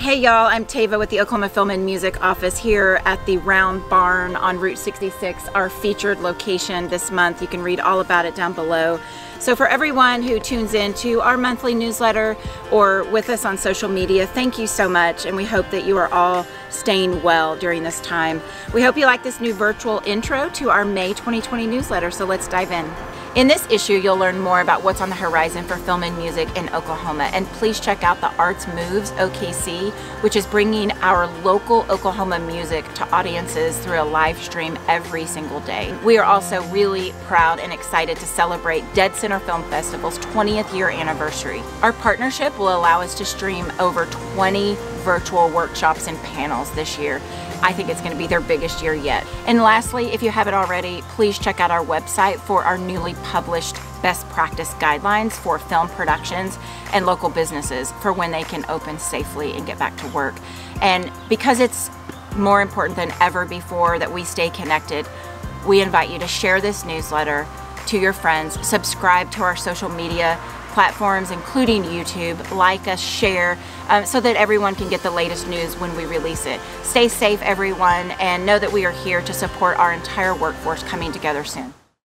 Hey y'all, I'm Tava with the Oklahoma Film and Music office here at the Round Barn on Route 66, our featured location this month. You can read all about it down below. So for everyone who tunes in to our monthly newsletter or with us on social media, thank you so much and we hope that you are all staying well during this time. We hope you like this new virtual intro to our May 2020 newsletter, so let's dive in. In this issue, you'll learn more about what's on the horizon for film and music in Oklahoma. And please check out the Arts Moves OKC, which is bringing our local Oklahoma music to audiences through a live stream every single day. We are also really proud and excited to celebrate deadCenter Film Festival's 20th year anniversary. Our partnership will allow us to stream over 20 virtual workshops and panels this year. I think it's going to be their biggest year yet. And lastly, if you haven't already, please check out our website for our newly published best practice guidelines for film productions and local businesses for when they can open safely and get back to work. And because it's more important than ever before that we stay connected, we invite you to share this newsletter to your friends, subscribe to our social media platforms, including YouTube. Like us, share, um, so that everyone can get the latest news when we release it. Stay safe, everyone, and know that we are here to support our entire workforce coming together soon.